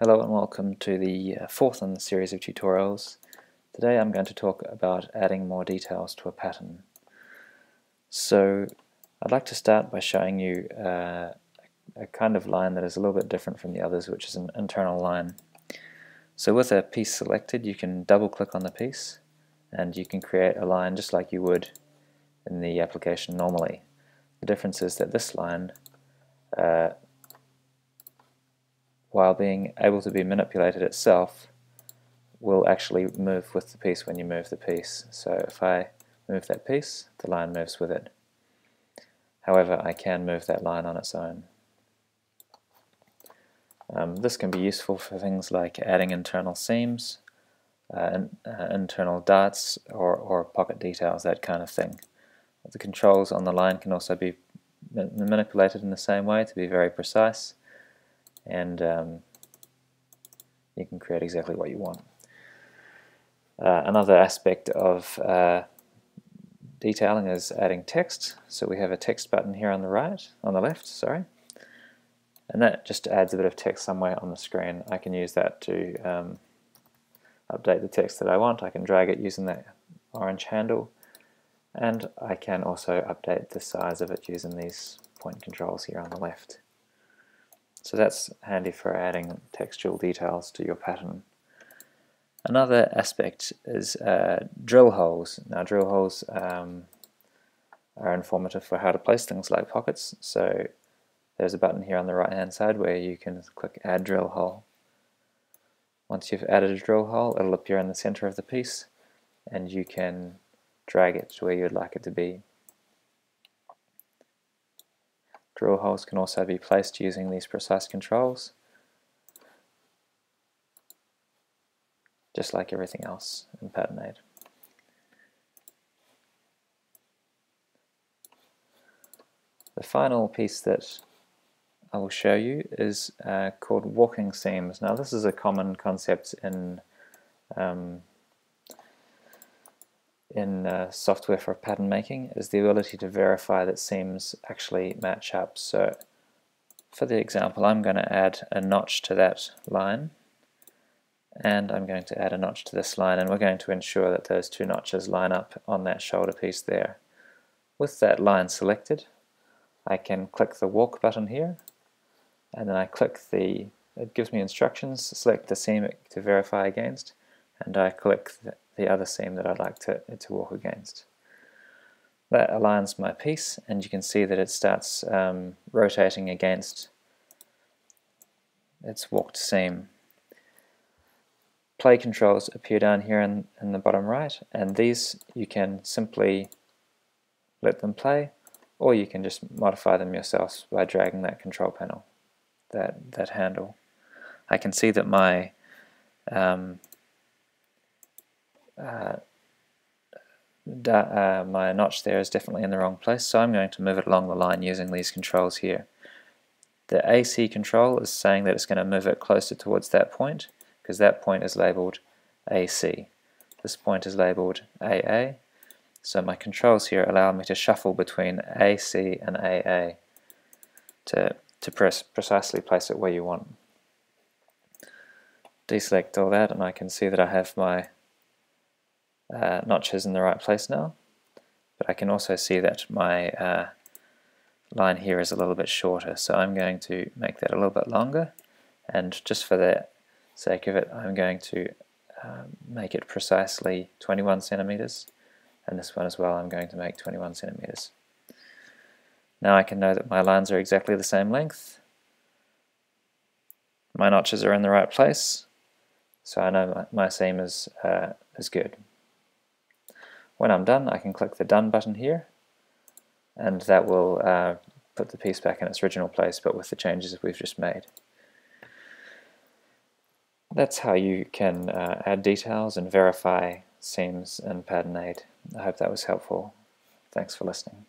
Hello and welcome to the uh, fourth in the series of tutorials. Today I'm going to talk about adding more details to a pattern. So I'd like to start by showing you uh, a kind of line that is a little bit different from the others which is an internal line. So with a piece selected you can double click on the piece and you can create a line just like you would in the application normally. The difference is that this line uh, while being able to be manipulated itself will actually move with the piece when you move the piece. So if I move that piece, the line moves with it. However, I can move that line on its own. Um, this can be useful for things like adding internal seams, uh, uh, internal darts, or, or pocket details, that kind of thing. The controls on the line can also be manipulated in the same way to be very precise and um, you can create exactly what you want. Uh, another aspect of uh, detailing is adding text. So we have a text button here on the right, on the left, sorry. And that just adds a bit of text somewhere on the screen. I can use that to um, update the text that I want. I can drag it using that orange handle. And I can also update the size of it using these point controls here on the left. So that's handy for adding textual details to your pattern. Another aspect is uh, drill holes. Now drill holes um, are informative for how to place things like pockets. So there's a button here on the right hand side where you can click add drill hole. Once you've added a drill hole it'll appear in the center of the piece and you can drag it to where you'd like it to be. Drill holes can also be placed using these precise controls, just like everything else in Pattern The final piece that I will show you is uh, called walking seams. Now this is a common concept in um, in uh, software for pattern making is the ability to verify that seams actually match up. So for the example I'm going to add a notch to that line and I'm going to add a notch to this line and we're going to ensure that those two notches line up on that shoulder piece there. With that line selected I can click the walk button here and then I click the it gives me instructions, select the seam to verify against and I click the, the other seam that I'd like to, to walk against. That aligns my piece and you can see that it starts um, rotating against its walked seam. Play controls appear down here in, in the bottom right and these you can simply let them play or you can just modify them yourselves by dragging that control panel, that, that handle. I can see that my um, uh, uh, my notch there is definitely in the wrong place, so I'm going to move it along the line using these controls here. The AC control is saying that it's going to move it closer towards that point, because that point is labeled AC. This point is labeled AA, so my controls here allow me to shuffle between AC and AA to, to press precisely place it where you want. Deselect all that and I can see that I have my uh, notches in the right place now. But I can also see that my uh, line here is a little bit shorter. So I'm going to make that a little bit longer. And just for the sake of it I'm going to um, make it precisely 21 centimeters. And this one as well I'm going to make 21 centimeters. Now I can know that my lines are exactly the same length. My notches are in the right place. So I know my, my seam is, uh, is good. When I'm done, I can click the Done button here, and that will uh, put the piece back in its original place, but with the changes we've just made. That's how you can uh, add details and verify seams in Patternade. I hope that was helpful. Thanks for listening.